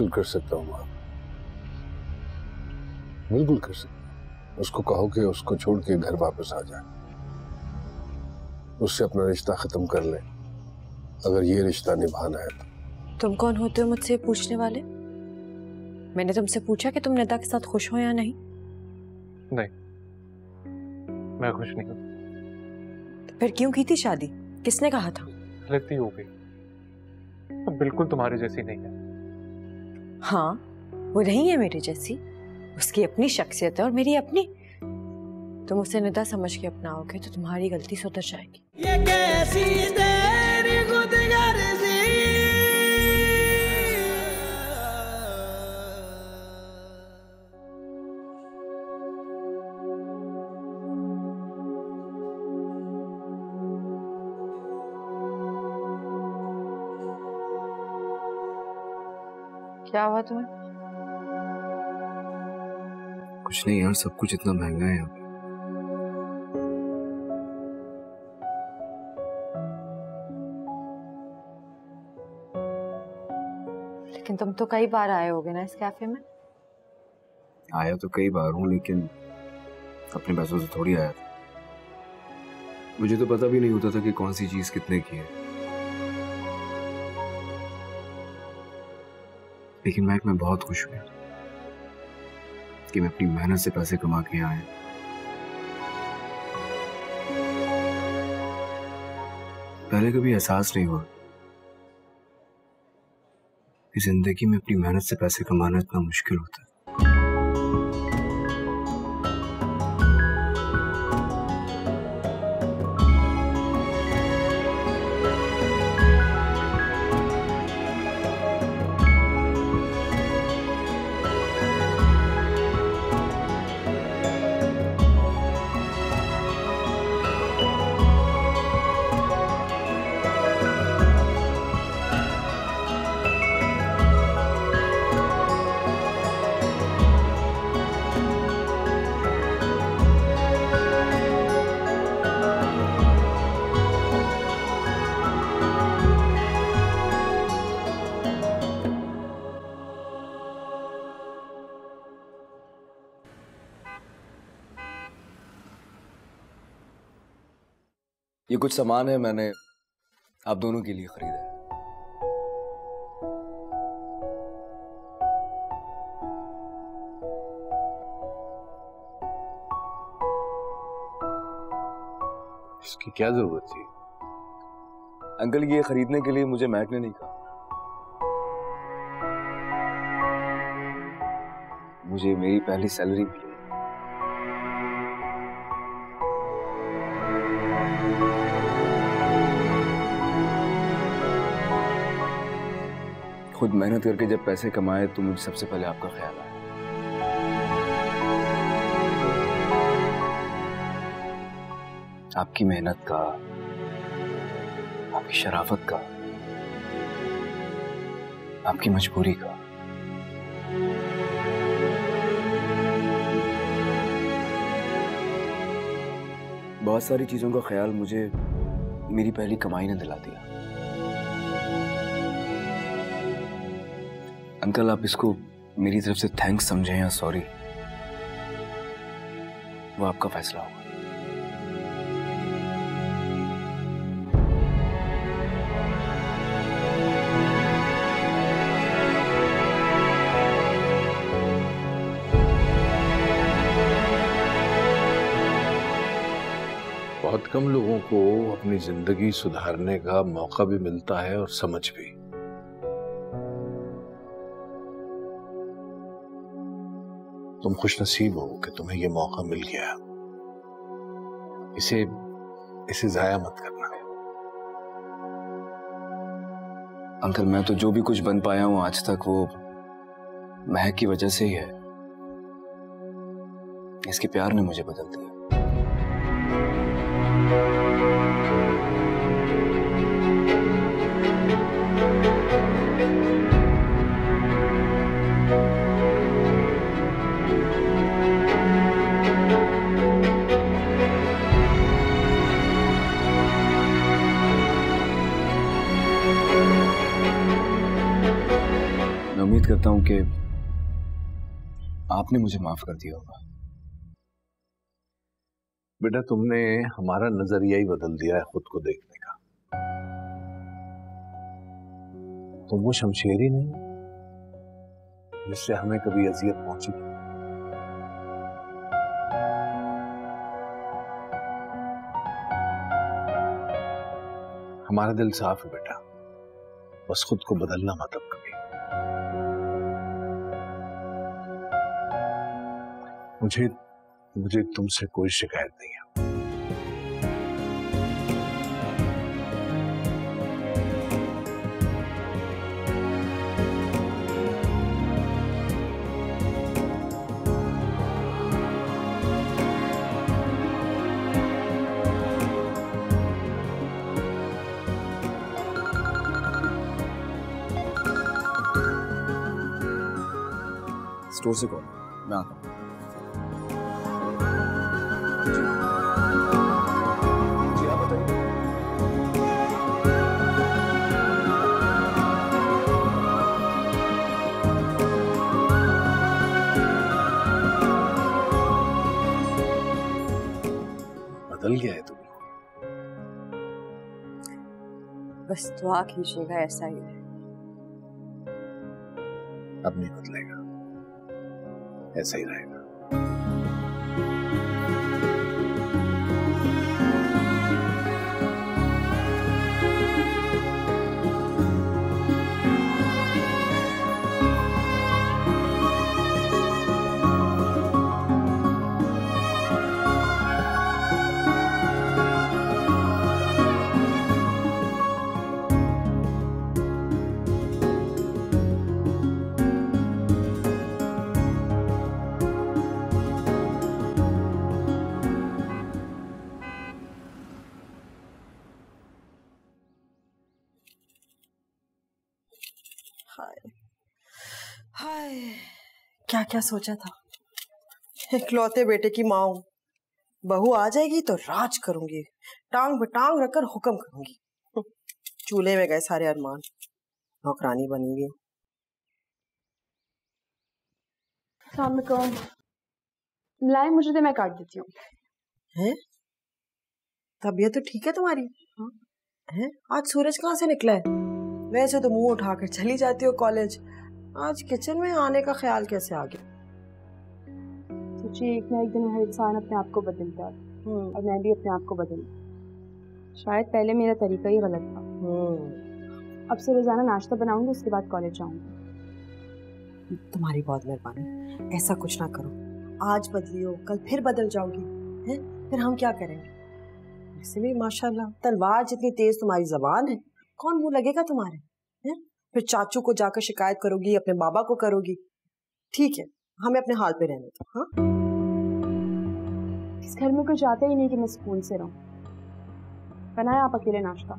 बिल्कुल कर सकता हूँ माँ। बिल्कुल कर सकता उसको कहो कि उसको छोड़ के घर वापस आ जाए। उससे अपना रिश्ता खत्म कर ले। अगर ये रिश्ता निभाना है तो। तुम कौन होते हो मुझसे पूछने वाले? मैंने तुमसे पूछा कि तुम निदा के साथ खुश हो या नहीं? नहीं। मैं खुश नहीं हूँ। तो फिर क्यों की थी शादी? किसने कहा था? गलती हो गई तो बिल्कुल तुम्हारे जैसी नहीं है। हाँ वो नहीं है मेरी जैसी। उसकी अपनी शख्सियत है और मेरी अपनी। तुम उसे निदा समझ के अपनाओगे तो तुम्हारी गलती सुधर जाएगी। ये कैसी तेरी क्या हुआ तुम्हें? कुछ नहीं यार सब कुछ इतना महँगा है यहाँ लेकिन तुम तो कई बार आए होगे ना इस कैफ़े में। आया तो कई बार हूँ लेकिन अपने पैसों से थोड़ी आया था। मुझे तो पता भी नहीं होता था कि कौन सी चीज़ कितने की है। लेकिन मैं मैं बहुत खुश हूँ कि मैं अपनी मेहनत से पैसे कमा के आया। पहले कभी एहसास नहीं हुआ कि ज़िंदगी में अपनी मेहनत से पैसे कमाना इतना मुश्किल होता। है कुछ सामान है मैंने आप दोनों के लिए खरीदा है। इसकी क्या ज़रूरत थी? अंकल ये खरीदने के लिए मुझे मैट ने नहीं कहा। मुझे मेरी पहली सैलरी मिली। खुद मेहनत करके जब पैसे कमाए तो मुझे सबसे पहले आपका ख्याल आया। आपकी मेहनत का, आपकी शराफत का, आपकी मजबूरी का। बहुत सारी चीज़ों का ख्याल मुझे मेरी पहली कमाई ने दिला दिया। अंकल, आप इसको मेरी तरफ़ से थैंक्स समझें या सॉरी वो आपका फैसला होगा। बहुत कम लोगों को अपनी ज़िंदगी सुधारने का मौका भी मिलता है और समझ भी। तुम खुश नसीब हो कि तुम्हें यह मौका मिल गया। इसे इसे जाया मत करना। अंकल, मैं तो जो भी कुछ बन पाया हूँ आज तक वो महक की वजह से ही है। इसके प्यार ने मुझे बदल दिया। करता हूँ कि आपने मुझे माफ़ कर दिया होगा। बेटा, तुमने हमारा नज़रिया ही बदल दिया है खुद को देखने का। तुम वो शमशेर ही नहीं, जिससे हमें कभी अजियत पहुँची। हमारा दिल साफ़ है बेटा, बस खुद को बदलना मतलब कभी मुझे मुझे तुमसे कोई शिकायत नहीं है। स्टोर से कॉल। मैं आता हूँ। बस दुआ कीजिएगा ऐसा ही। अब नहीं बदलेगा। ऐसा ही रहेगा। क्या सोचा था? इकलौते बेटे की माँ हूँ। बहू आ जाएगी तो राज करूँगी। टांग पे टांग रखकर हुक्म करूँगी। चूल्हे में गए सारे अरमान। नौकरानी बनेगी। लाई मुझे दे मैं काट देती हूँ। हैं? तबीयत तो ठीक है तुम्हारी? हाँ हैं? आज सूरज कहाँ से निकला है? वैसे तो मुँह उठाकर चली जाती हो कॉलेज। आज किचन में आने का ख्याल कैसे आ गया? सोचिए एक ना एक दिन हर इंसान अपने आप को बदलता है। हम्म। और मैं भी अपने आप को बदल। शायद पहले मेरा तरीका ही गलत था। हम्म। अब से रोज़ाना नाश्ता बनाऊँगी उसके बाद कॉलेज जाऊँगी। तुम्हारी बहुत मेहरबानी। ऐसा कुछ ना करो। आज बदली हो कल फिर बदल जाओगी। हैं? फिर हम क्या करेंगे? वैसे भी माशाल्लाह तलवार जितनी तेज तुम्हारी जबान है कौन मुँह लगेगा तुम्हारे? फिर चाचू को जाकर शिकायत करोगी अपने बाबा को करोगी। ठीक है हमें अपने हाल पे रहने दो हाँ? इस घर में कोई चाहता ही नहीं कि मैं स्कूल से रहूँ। बनाया आप अकेले नाश्ता।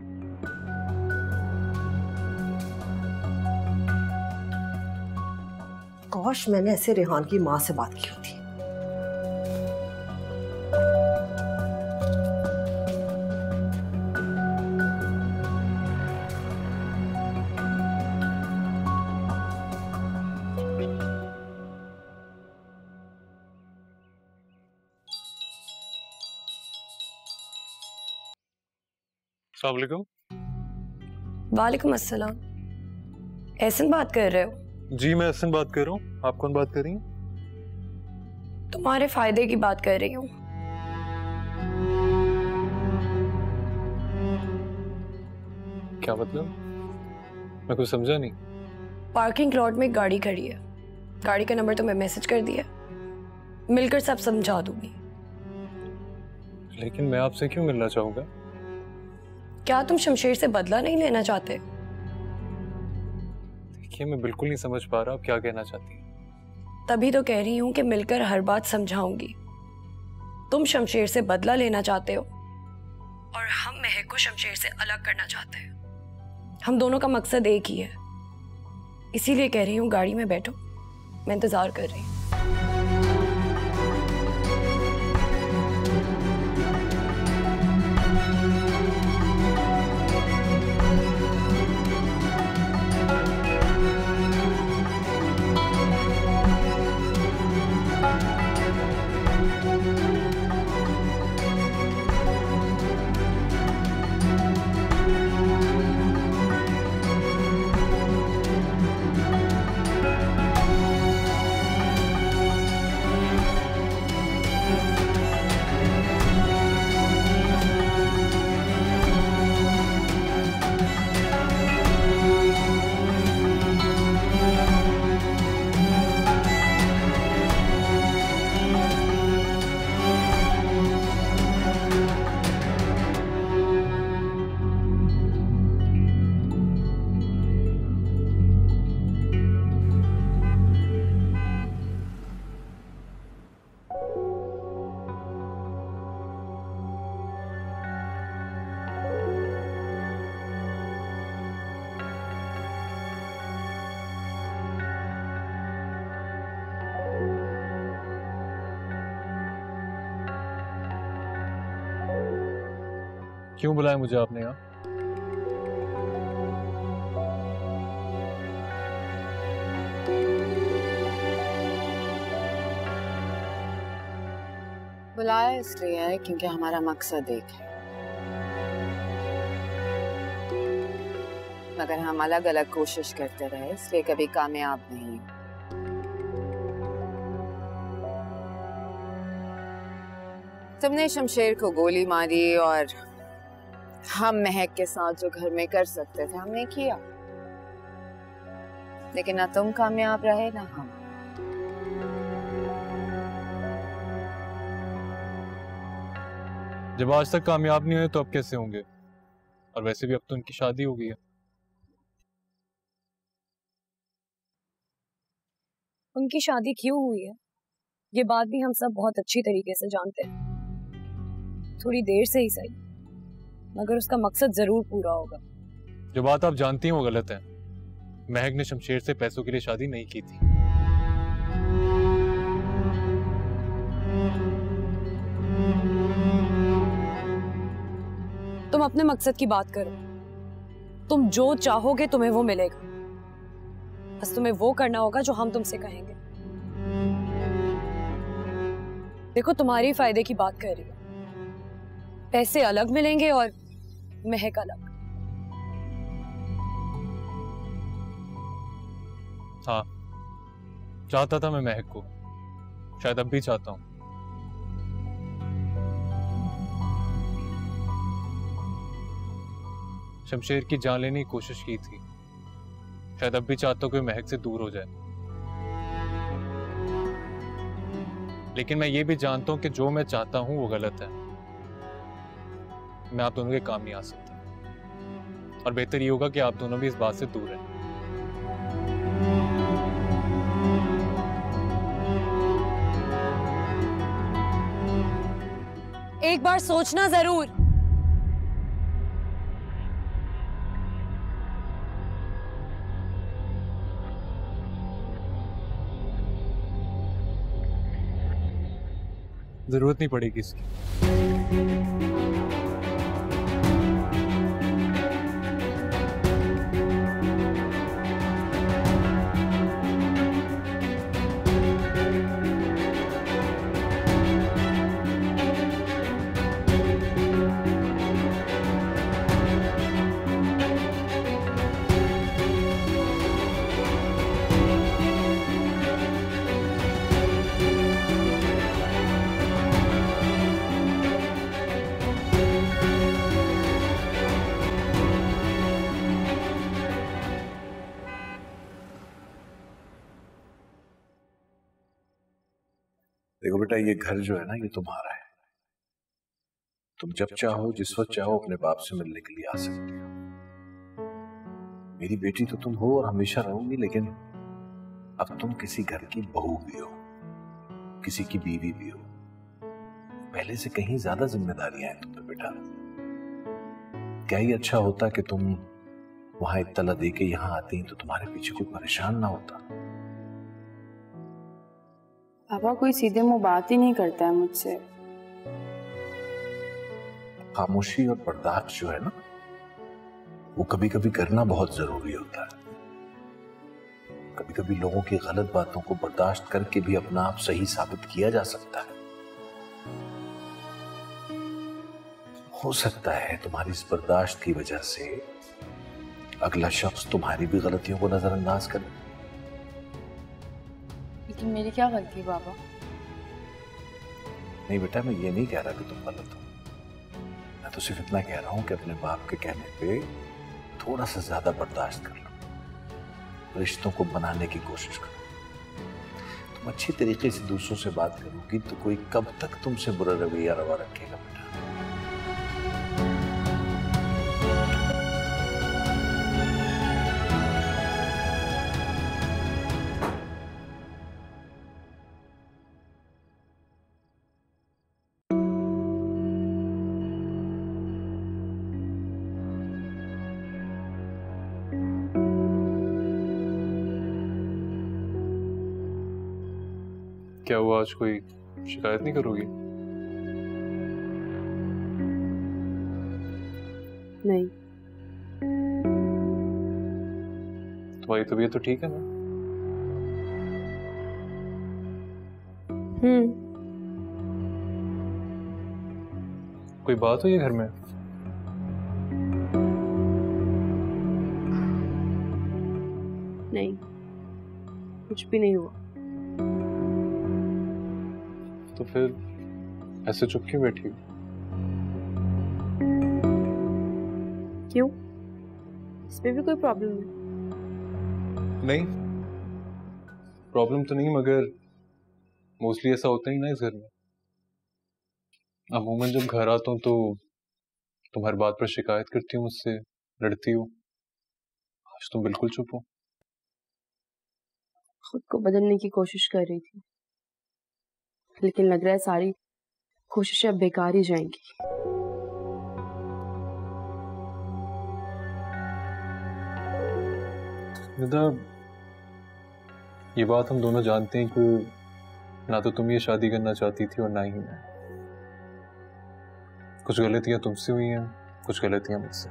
काश मैंने ऐसे रेहान की माँ से बात की होती। वालेकुम अस्सलाम। बात कर रहे हो? जी मैं बात कर रहा हूँ। आप कौन बात कर रही हैं? तुम्हारे फ़ायदे की बात कर रही हूँ। क्या मतलब? मैं कुछ समझा नहीं। पार्किंग लॉट में एक गाड़ी खड़ी है। गाड़ी का नंबर तो मैं मैसेज कर दिया। मिलकर सब समझा दूँगी। लेकिन मैं आपसे क्यों मिलना चाहूँगा? क्या तुम शमशेर से बदला नहीं लेना चाहते? देखिए मैं बिल्कुल नहीं समझ पा रहा आप क्या कहना चाहती हैं? तभी तो कह रही हूँ कि मिलकर हर बात समझाऊँगी। तुम शमशेर से बदला लेना चाहते हो? और हम महक को शमशेर से अलग करना चाहते हैं। हम दोनों का मकसद एक ही है। इसीलिए कह रही हूँ गाड़ी में बैठो। मैं इंतज़ार कर रही हूँ। क्यों बुलाया मुझे आपने यहाँ? बुलाया इसलिए है क्योंकि हमारा मकसद एक है। मगर हम अलग अलग कोशिश करते रहे, इसलिए कभी कामयाब नहीं तुमने शमशेर को गोली मारी और हम महक के साथ जो घर में कर सकते थे हमने किया। लेकिन ना तुम कामयाब रहे ना हम। जब आज तक कामयाब नहीं हुए तो अब कैसे होंगे? और वैसे भी अब तो उनकी शादी हो गई है। उनकी शादी क्यों हुई है? ये बात भी हम सब बहुत अच्छी तरीके से जानते हैं। थोड़ी देर से ही सही। मगर उसका मकसद ज़रूर पूरा होगा। जो बात आप जानती हैं वो गलत है। महक ने शमशेर से पैसों के लिए शादी नहीं की थी। तुम अपने मकसद की बात करो। तुम जो चाहोगे तुम्हें वो मिलेगा। बस तुम्हें वो करना होगा जो हम तुमसे कहेंगे। देखो तुम्हारी फ़ायदे की बात कर रही है। पैसे अलग मिलेंगे और महक अलग हाँ चाहता था मैं महक को शायद अब भी चाहता हूँ। शमशेर की जान लेने की कोशिश की थी। शायद अब भी चाहता हूँ कि महक से दूर हो जाए। लेकिन मैं ये भी जानता हूँ कि जो मैं चाहता हूँ वो गलत है। मैं आप दोनों के काम नहीं आ सकता। और बेहतर ये होगा कि आप दोनों भी इस बात से दूर रहें। एक बार सोचना ज़रूर। ज़रूरत नहीं पड़ेगी इसकी। बेटा, ये घर जो है ना, ये तुम्हारा है। तुम जब चाहो, जिस वक्त चाहो, अपने बाप से मिलने के लिए आ सकती हो। मेरी बेटी तो तुम हो और हमेशा रहोगी, लेकिन अब तुम किसी घर की बहू भी हो, किसी की बीवी भी हो। पहले से कहीं ज़्यादा जिम्मेदारियाँ हैं तुम पे बेटा। क्या ही अच्छा होता कि तुम वहाँ इतला दे के यहाँ आती तो तुम्हारे पीछे कोई परेशान ना होता? पापा कोई सीधे मुँह बात ही नहीं करता है मुझसे। खामोशी और बर्दाश्त जो है ना, वो कभी कभी करना बहुत ज़रूरी होता है। कभी कभी लोगों की गलत बातों को बर्दाश्त करके भी अपना आप सही साबित किया जा सकता है। हो सकता है तुम्हारी इस बर्दाश्त की वजह से अगला शख्स तुम्हारी भी गलतियों को नजरअंदाज करे। मेरी क्या गलती पापा नहीं बेटा, मैं ये नहीं कह रहा कि तुम गलत हो। मैं तो सिर्फ़ इतना कह रहा हूँ कि अपने बाप के कहने पे थोड़ा सा ज़्यादा बर्दाश्त कर लो। रिश्तों को बनाने की कोशिश करो। तुम अच्छी तरीके से दूसरों से बात करोगी तो कोई कब तक तुमसे बुरा रवैया रवा रखेगा बेटा? आज कोई शिकायत नहीं करोगी? नहीं। तुम्हारी तबीयत तो ठीक है ना? हम्म। कोई बात हुई है घर में? नहीं। कुछ भी नहीं हुआ। तो फिर ऐसे चुप क्यों बैठी हो? क्यों? इसमें भी कोई प्रॉब्लम है? नहीं। प्रॉब्लम तो नहीं मगर मोस्टली ऐसा होता ही ना इस घर में। अमूमन जब घर आता हूँ तो तुम हर बात पर शिकायत करती हो मुझसे लड़ती हो। आज तुम बिल्कुल चुप हो। खुद को बदलने की कोशिश कर रही थी। लेकिन लग रहा है सारी कोशिशें अब बेकार ही जाएँगी। ये बात हम दोनों जानते हैं कि ना तो तुम ये शादी करना चाहती थी और ना ही मैं। कुछ गलतियाँ तुमसे हुई हैं, कुछ गलतियाँ मुझसे।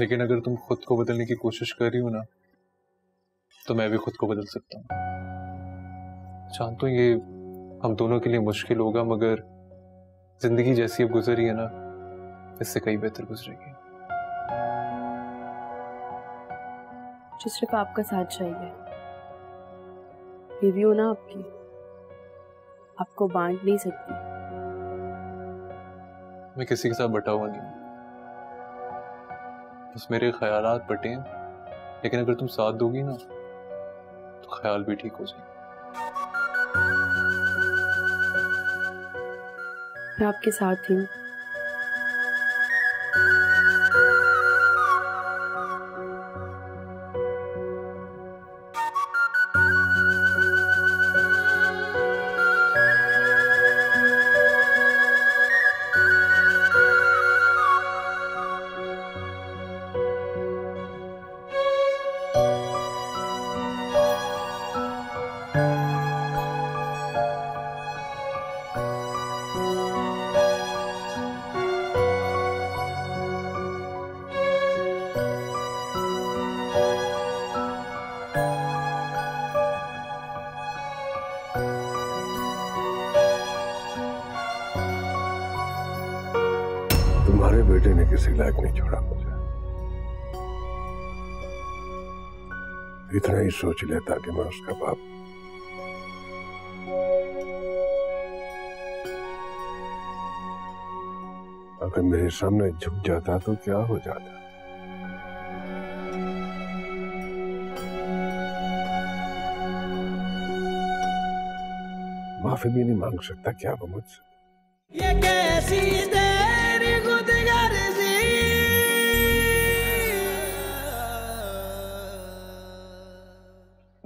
लेकिन अगर तुम खुद को बदलने की कोशिश कर रही हो ना तो मैं भी खुद को बदल सकता हूँ। जानता हूँ ये हम दोनों के लिए मुश्किल होगा मगर ज़िंदगी जैसी अब गुजरी है ना इससे कहीं बेहतर गुजरेगी। जो सिर्फ़ आपका साथ चाहिए। बीवी हो ना आपकी आपको बांट नहीं सकती। मैं किसी के साथ बटा हुआ नहीं बस मेरे ख्यालात बटे हैं लेकिन अगर तुम साथ दोगी ना तो ख्याल भी ठीक हो जाए मैं आपके साथ ही। इतना ही सोच लेता कि मैं उसका बाप। अगर मेरे सामने झुक जाता तो क्या हो जाता? माफ़ी भी नहीं मांग सकता क्या वो मुझसे? ये कैसी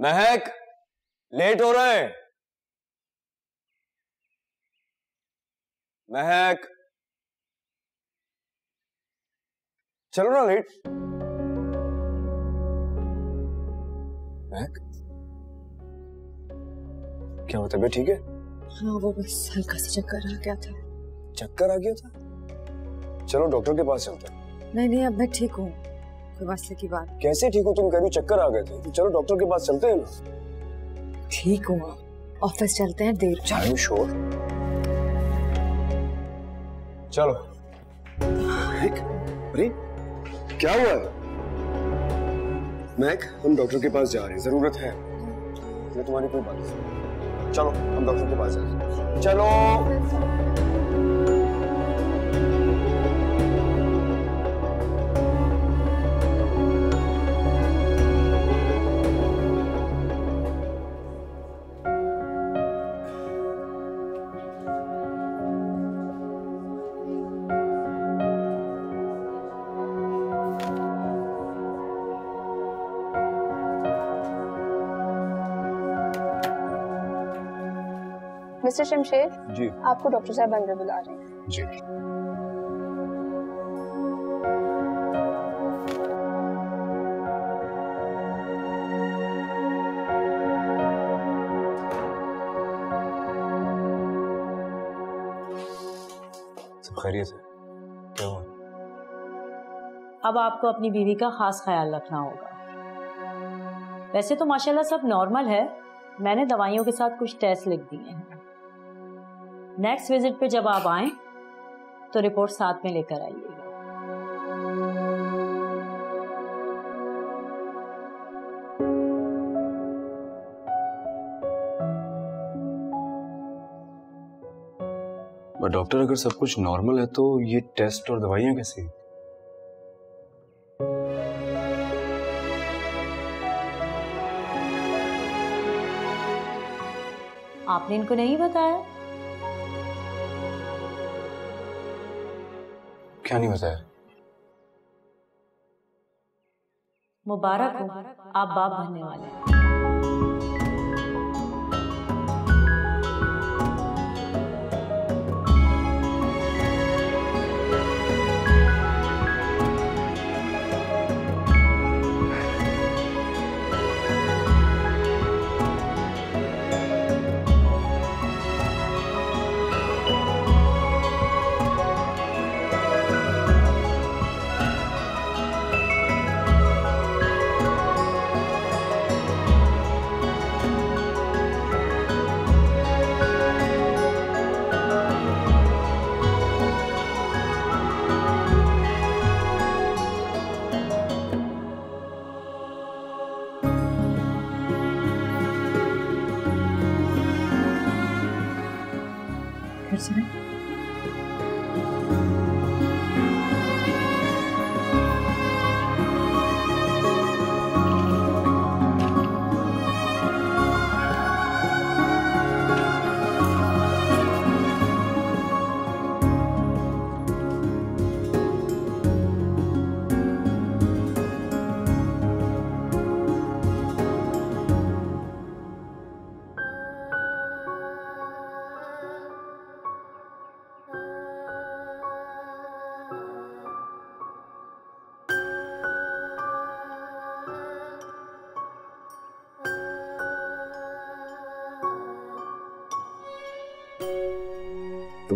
महक लेट हो रहे हैं। महक चलो ना लेट। महक क्या हुआ तबीयत ठीक है? हाँ वो बस हल्का सा चक्कर आ गया था। चक्कर आ गया था? चलो डॉक्टर के पास चलते नहीं नहीं अब मैं ठीक हूँ। कोई मसले की बात। कैसे ठीक हो तुम? कह रही चक्कर आ गए थे। तो चलो डॉक्टर के पास चलते हैं ना। ठीक हूँ ऑफ़िस चलते हैं देर Are you चलो। अरे क्या हुआ है? महक हम डॉक्टर के पास जा रहे हैं। ज़रूरत है। मैं तुम्हारी कोई बात नहीं चलो हम डॉक्टर के पास जाते हैं। चलो। मिस्टर शमशेर जी। आपको डॉक्टर साहब अंदर बुला रहे हैं। जी। सब खैरियत है? अब आपको अपनी बीवी का खास ख्याल रखना होगा। वैसे तो माशाल्लाह सब नॉर्मल है। मैंने दवाइयों के साथ कुछ टेस्ट लिख दिए हैं। नेक्स्ट विज़िट पे जब आप आए तो रिपोर्ट साथ में लेकर आइएगा। डॉक्टर अगर सब कुछ नॉर्मल है तो ये टेस्ट और दवाइयाँ कैसी आपने इनको नहीं बताया? क्या नहीं होता है मुबारक हो आप बाप बनने वाले हैं।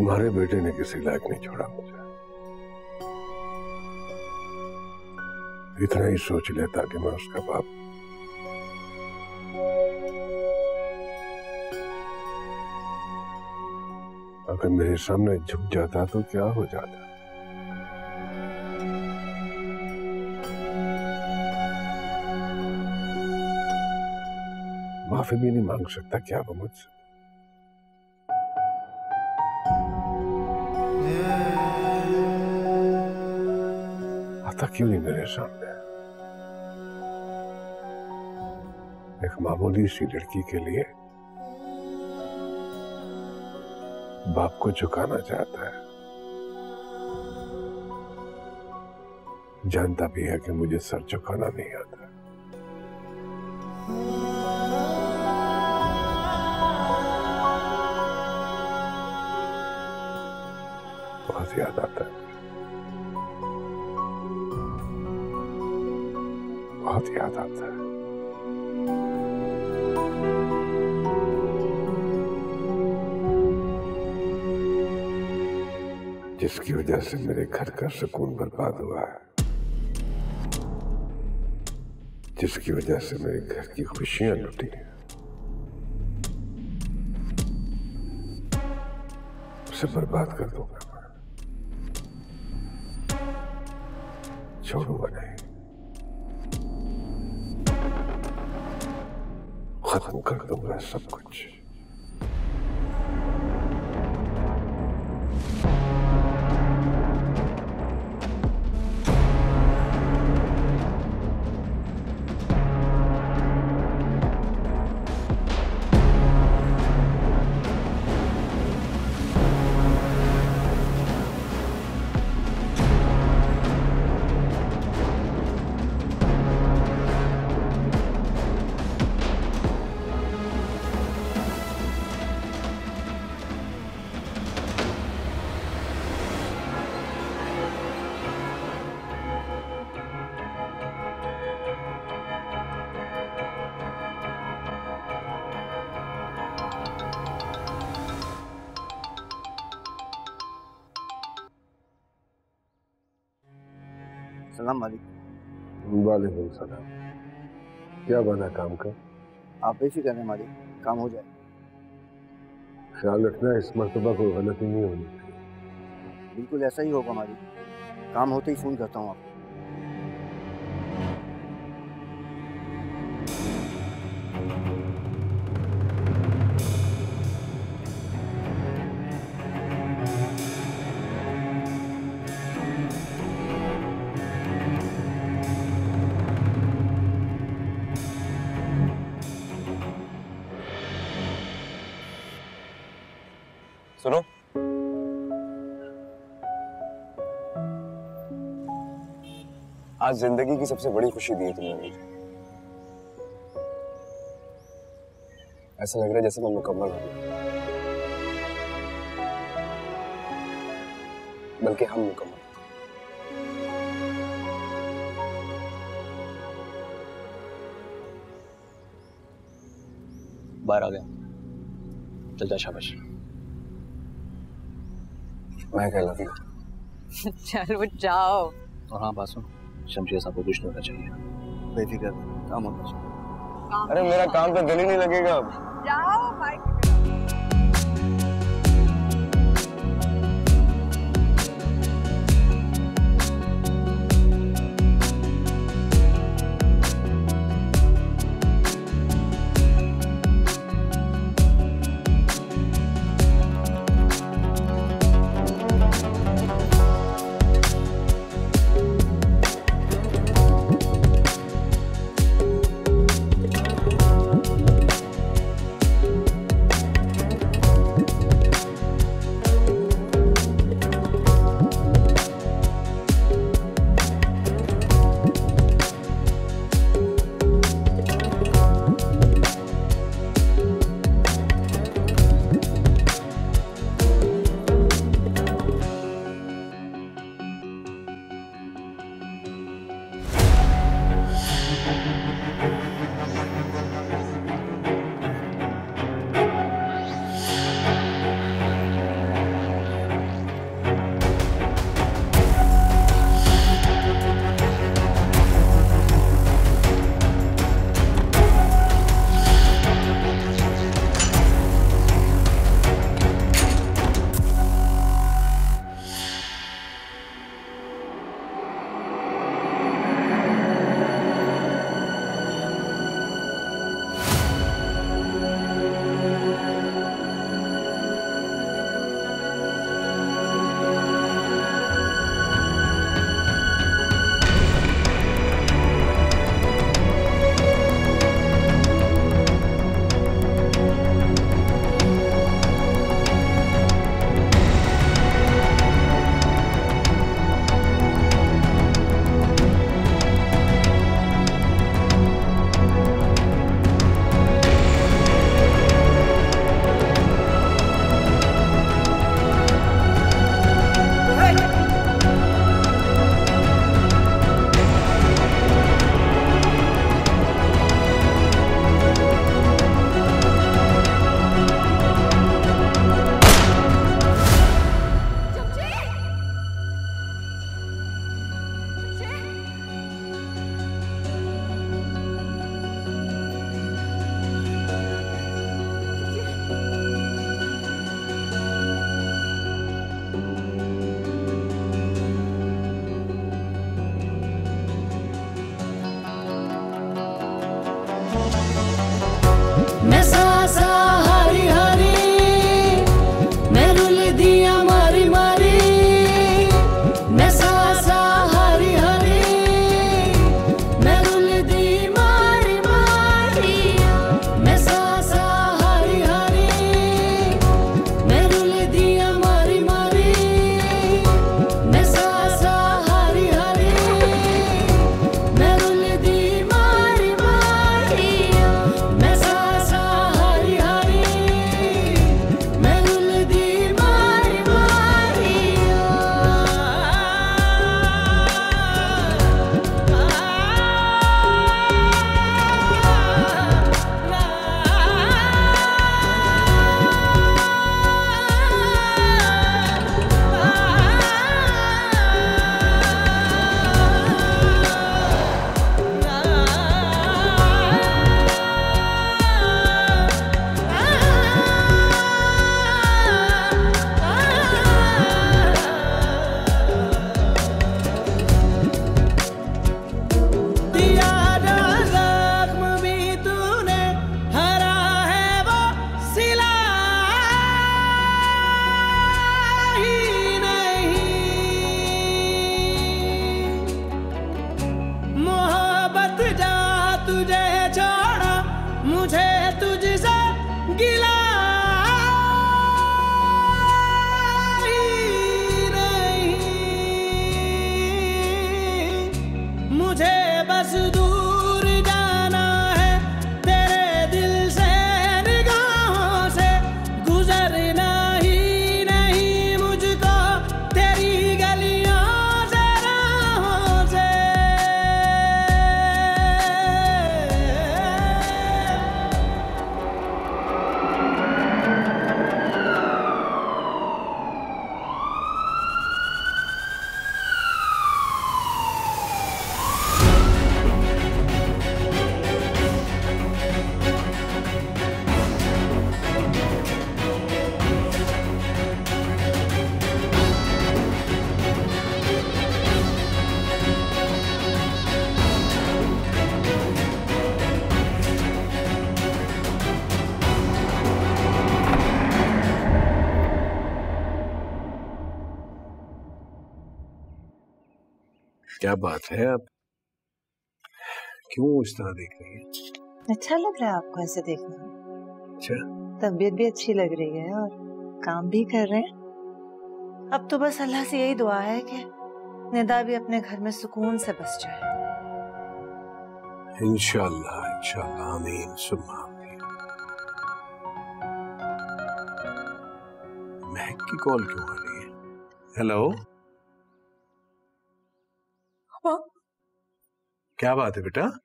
तुम्हारे बेटे ने किसी लायक नहीं छोड़ा मुझे। इतना ही सोच लेता कि मैं उसका बाप अगर मेरे सामने झुक जाता तो क्या हो जाता? माफ़ी भी नहीं मांग सकता क्या वो मुझसे? आता क्यों नहीं मेरे सामने एक मामूली सी लड़की के लिए बाप को झुकाना चाहता है जानता भी है कि मुझे सर झुकाना नहीं आता बहुत याद आता है बहुत याद आता है जिसकी वजह से मेरे घर का सुकून बर्बाद हुआ है। जिसकी वजह से मेरे घर की खुशियाँ लुटी हैं। उसे बर्बाद कर दूँगा मैं। छोड़ूँगा नहीं। खत्म कर दूँगा सब कुछ सलाम मालिक वालेकुम सलाम। क्या बना काम का? आप बेफिक्र हैं मालिक काम हो जाए। ख्याल रखना इस मरतबा कोई गलती नहीं होनी बिल्कुल ऐसा ही होगा मालिक। काम होते ही फ़ोन करता हूँ आपको। आज ज़िंदगी की सबसे बड़ी खुशी दी है तुमने मुझे। ऐसा लग रहा है जैसे मैं मुकम्मल हो गया। बल्कि हम मुकम्मल बाहर आ गया। चल जा शाबाश। मैं कह लव यू चलो जाओ। और हाँ बात सुन शमशेर साहब को कुछ नहीं होना चाहिए। बेफिक्र काम होना चाहिए। अरे मेरा काम तो गली नहीं लगेगा अब। जाओ भाई। क्या बात है आप? क्यों इस तरह देख रही है? अच्छा लग रहा है आपको ऐसे देखना अच्छा। तबीयत भी अच्छी लग रही है और काम भी कर रहे हैं। अब तो बस अल्लाह से यही दुआ है कि निदा भी अपने घर में सुकून से बस जाए। इंशाल्लाह इंशाल्लाह आमीन सुम्मा आमीन महक की कॉल क्यों आ रही है? हेलो? क्या बात है बेटा?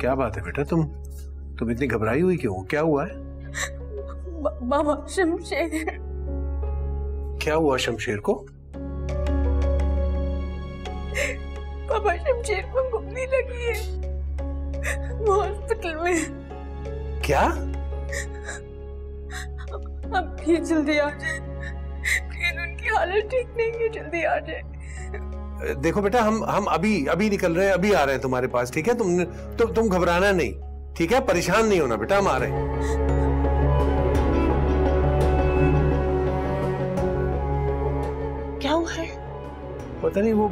क्या बात है बेटा तुम? तुम इतनी घबराई हुई क्यों? क्या हुआ है? मामा शमशेर। क्या हुआ शमशेर को? बाबा शमशेर को घूमने लगी है। वो हॉस्पिटल में। क्या? अब भी जल्दी आ जाए। फिर उनकी हालत ठीक नहीं है जल्दी आ जाए। देखो बेटा हम हम अभी अभी निकल रहे हैं अभी आ रहे हैं तुम्हारे पास ठीक है? तुम तु, तुम घबराना नहीं ठीक है? परेशान नहीं होना बेटा हम आ रहे हैं। क्या हुआ है? पता नहीं वो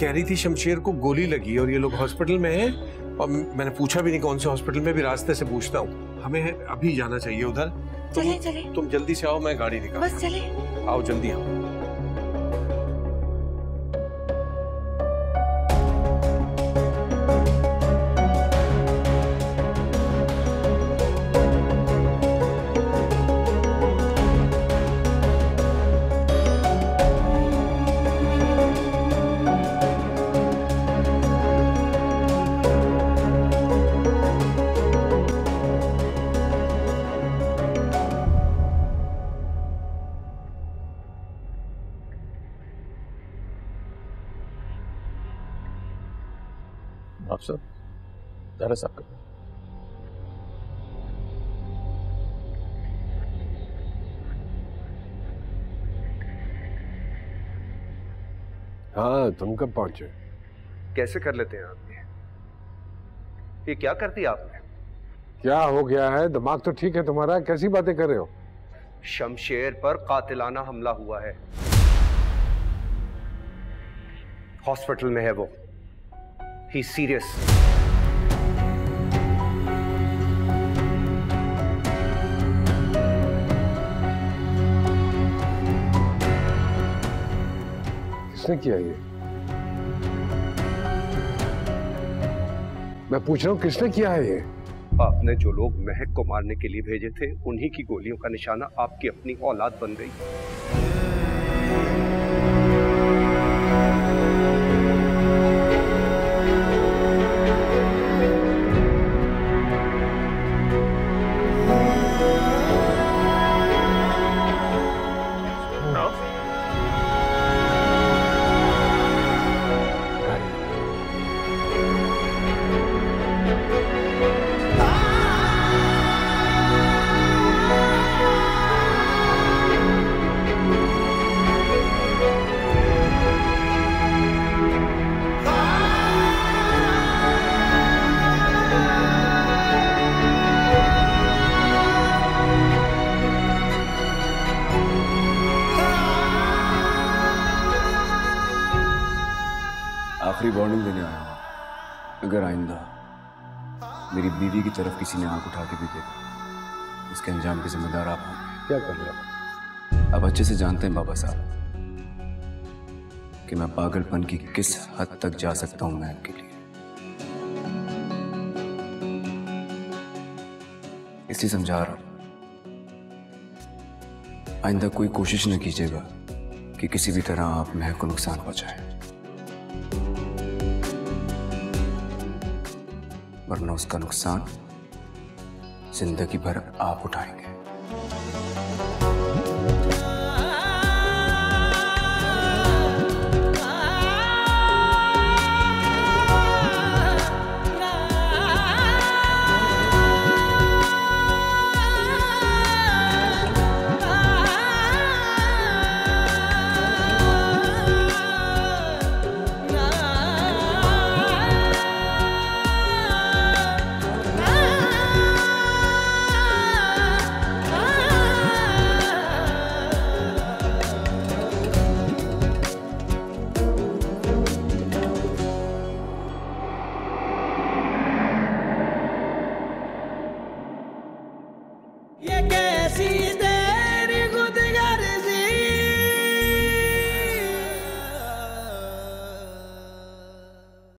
कह रही थी शमशेर को गोली लगी और ये लोग हॉस्पिटल में हैं और मैंने पूछा भी नहीं कौन से हॉस्पिटल में भी रास्ते से पूछता हूँ। हमें अभी जाना चाहिए उधर। चले चले। तुम जल्दी से आओ मैं गाड़ी निकाल बस चले। आओ जल्दी आओ। हाँ तुम कब पहुँचे? कैसे कर लेते हैं आप ये ये क्या कर दिया आपने? क्या हो गया है? दिमाग तो ठीक है तुम्हारा कैसी बातें कर रहे हो? शमशेर पर कातिलाना हमला हुआ है। हॉस्पिटल में है वो। ही सीरियस किसने किया ये? मैं पूछ रहा हूँ, किसने किया है ये? आपने जो लोग महक को मारने के लिए भेजे थे, उन्हीं की गोलियों का निशाना आपकी अपनी औलाद बन गई। जानते हैं बाबा साहब, कि मैं पागलपन की किस हद तक जा सकता हूँ मैं आपके लिए। इसलिए समझा रहा हूँ। आइंदा कोई कोशिश न कीजिएगा कि किसी भी तरह आप महक को नुकसान पहुंचाएँ। वरना उसका नुकसान ज़िंदगी भर आप उठाएँगे।